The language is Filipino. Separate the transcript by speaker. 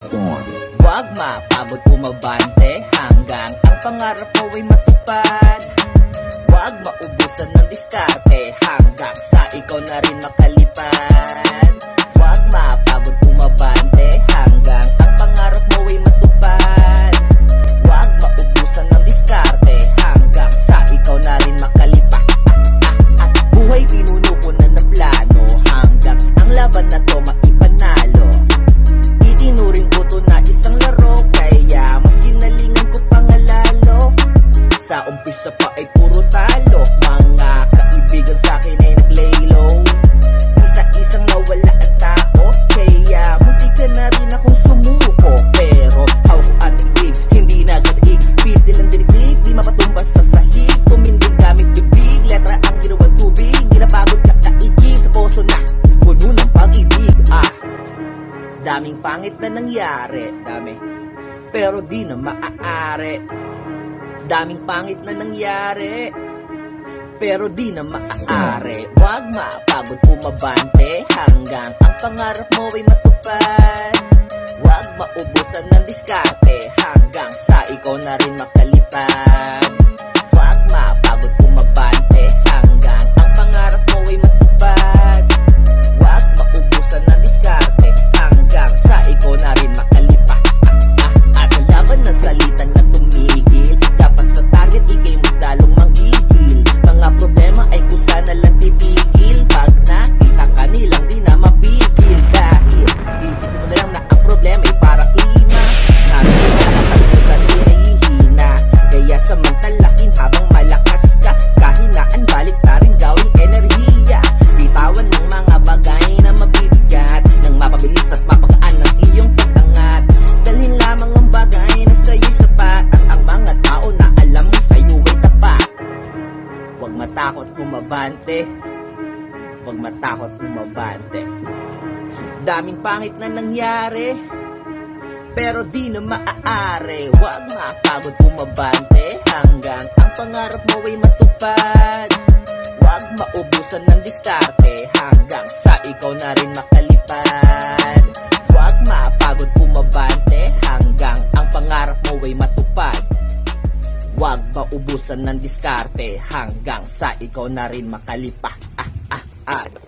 Speaker 1: Storm.
Speaker 2: Huwag mapagod umabante hanggang ang pangarap mo ay matupad Huwag maubusan ng diskarte hanggang sa ikaw na rin makalipad Sa umpisa pa ay puro talo. Mga kaibigan sa akin ay naglay low Isa-isang nawala ang tao Kaya munti ka na rin akong sumuko. Pero hawak ko ang tig Hindi nagadaig Piti lang dinig Di mapatumbas sa sahig. Tumindig gamit bibig Letra ang ginawang tubig. Ginapagod ka kaigig Sa poso na. Puno ng pag-ibig Ah. Daming pangit na nangyari, dami. Pero di na maaari. Daming pangit na nangyari. Pero di na maaari. Huwag mapagod pumabante hanggang ang pangarap mo ay matupad. Huwag maubusan ng diskarte hanggang sa ikaw na rin makalipad. Matakot kumabante Huwag matakot kumabante Daming pangit na nangyari pero di na maaari. Huwag mapagod kumabante Hanggang ang pangarap mo ay matupad. Huwag maubusan ng diskarte Hanggang sa ikaw na rin makalipad maubusan ng diskarte Hanggang sa ikaw na rin makalipa. Ah, ah, ah